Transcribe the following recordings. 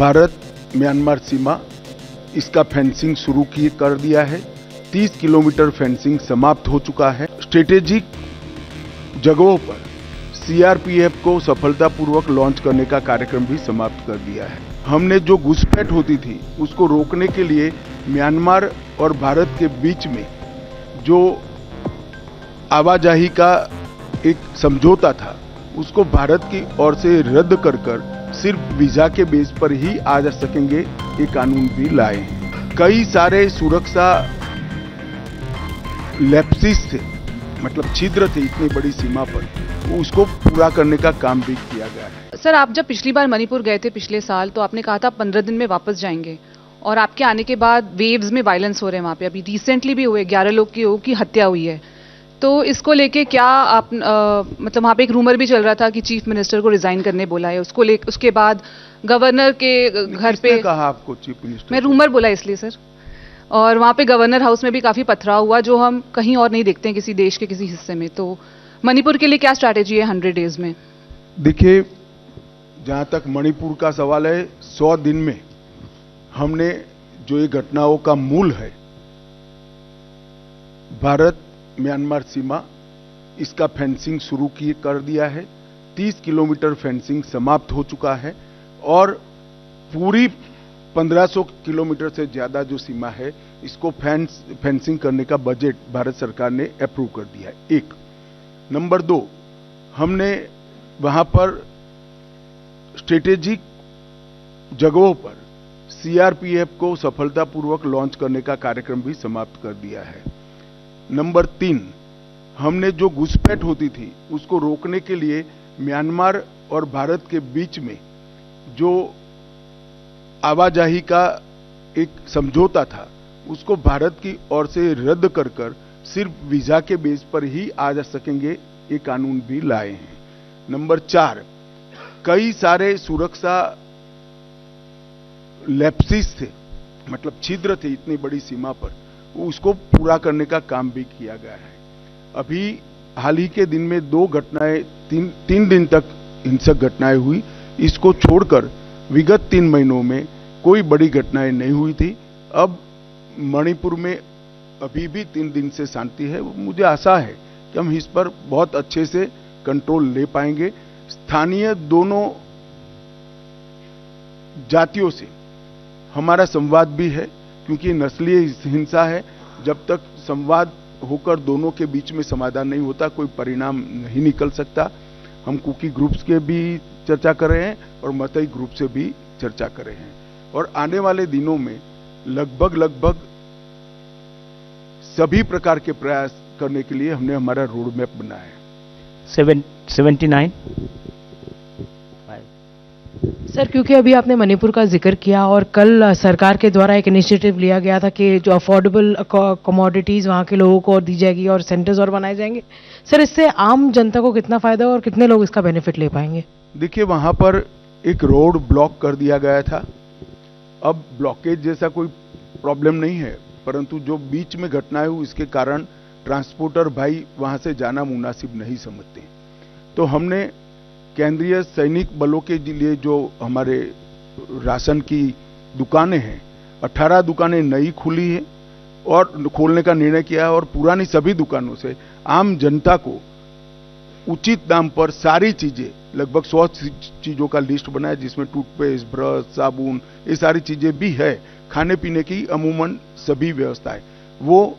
Bharat Myanmar सीमा, इसका fencing शुरू की कर दिया है। 30 किलोमीटर फेंसिंग समाप्त हो चुका है। स्ट्रेटेजिक जगहों पर सीआरपीएफ को सफलतापूर्वक लॉन्च करने का कार्यक्रम भी समाप्त कर दिया है। हमने जो घुसपैठ होती थी, उसको रोकने के लिए म्यांमार और भारत के बीच में जो आवाजाही का एक समझौता था, उसको भारत की ओर से रद्द कर कर सिर्फ़ वीज़ा के बेस पर ही आ जा सकेंगे ये कानून भी लाए हैं। कई सारे सुरक्षा लैप्सिस थे मतलब छिद्र थे इतनी बड़ी सीमा पर उसको पूरा करने का काम भी किया गया है। सर आप जब पिछली बार मणिपुर गए थे पिछले साल तो आपने कहा था पंद्रह दिन में वापस जाएँगे और आपके आने के बाद वेव्स में वायलेंस हो रहे हैं वहाँ पे। अभी रिसेंटली भी हुए ग्यारह लोग की, की हत्या हुई है। तो इसको लेके क्या आप आ, मतलब वहाँ पे एक रूमर भी चल रहा था कि चीफ मिनिस्टर को रिजाइन करने बोला है। उसको ले उसके बाद गवर्नर के घर पे कहा आपको चीफ मिनिस्टर मैं रूमर बोला इसलिए सर और वहाँ पे गवर्नर हाउस में भी काफ़ी पथराव हुआ जो हम कहीं और नहीं देखते हैं किसी देश के किसी हिस्से में। तो मणिपुर के लिए क्या स्ट्रैटेजी है हंड्रेड डेज़ में? देखिए जहाँ तक मणिपुर का सवाल है सौ दिन में हमने जो ये घटनाओं का मूल है भारत म्यांमार सीमा इसका फेंसिंग शुरू की कर दिया है। 30 किलोमीटर फेंसिंग समाप्त हो चुका है और पूरी 1500 किलोमीटर से ज़्यादा जो सीमा है, इसको फेंस फेंसिंग करने का बजट भारत सरकार ने अप्रूव कर दिया है। एक। नंबर दो, हमने वहाँ पर स्ट्रेटेजिक जगहों पर सीआरपीएफ को सफलतापूर्वक लॉन्च करने का कार्यक्रम भी समाप्त कर दिया है। नंबर तीन, हमने जो घुसपैठ होती थी, उसको रोकने के लिए म्यांमार और भारत के बीच में जो आवाजाही का एक समझौता था, उसको भारत की ओर से रद्द कर कर सिर्फ़ वीज़ा के बेस पर ही आ जा सकेंगे, ये कानून भी लाए हैं। नंबर चार, कई सारे सुरक्षा लैप्सिस थे मतलब छिद्र थे इतनी बड़ी सीमा पर उसको पूरा करने का काम भी किया गया है। अभी हाल ही के दिन में दो घटनाएँ, तीन तीन दिन तक हिंसक घटनाएँ हुई। इसको छोड़कर विगत तीन महीनों में कोई बड़ी घटनाएँ नहीं हुई थी। अब मणिपुर में अभी भी तीन दिन से शांति है। मुझे आशा है कि हम इस पर बहुत अच्छे से कंट्रोल ले पाएँगे। स्थानीय दोनों जातियों से हमारा संवाद भी है। क्योंकि नस्लीय हिंसा है, जब तक संवाद होकर दोनों के बीच में समाधान नहीं होता, कोई परिणाम नहीं निकल सकता। हम कुकी ग्रुप्स के भी चर्चा कर रहे हैं और मतई ग्रुप से भी चर्चा कर रहे हैं। और आने वाले दिनों में लगभग लगभग सभी प्रकार के प्रयास करने के लिए हमने हमारा रोड मैप बनाया है। Seventy nine? सर क्योंकि अभी आपने मणिपुर का ज़िक्र किया और कल सरकार के द्वारा एक इनिशिएटिव लिया गया था कि जो अफोर्डेबल कमोडिटीज वहाँ के लोगों को और दी जाएगी और सेंटर्स और बनाए जाएँगे। सर इससे आम जनता को कितना फ़ायदा और कितने लोग इसका बेनिफिट ले पाएँगे? देखिए, वहाँ पर एक रोड ब्लॉक कर दिया गया था। अब ब्लॉकेज जैसा कोई प्रॉब्लम नहीं है, परंतु जो बीच में घटनाएँ हुई इसके कारण ट्रांसपोर्टर भाई वहाँ से जाना मुनासिब नहीं समझते। तो हमने केंद्रीय सैनिक बलों के लिए जो हमारे राशन की दुकानें हैं 18 दुकानें नई खुली है और खोलने का निर्णय किया है और पुरानी सभी दुकानों से आम जनता को उचित दाम पर सारी चीज़ें, लगभग सौ चीज़ों का लिस्ट बनाया जिसमें टूथपेस्ट, ब्रश, साबुन, ये सारी चीज़ें भी है, खाने पीने की अमूमन सभी व्यवस्थाएँ। वो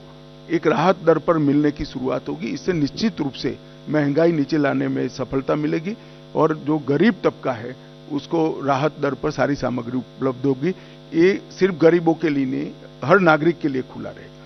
एक राहत दर पर मिलने की शुरुआत होगी। इससे निश्चित रूप से महँगाई नीचे लाने में सफलता मिलेगी। और जो गरीब तबका है, उसको राहत दर पर सारी सामग्री उपलब्ध होगी। ये सिर्फ़ गरीबों के लिए नहीं, हर नागरिक के लिए खुला रहेगा।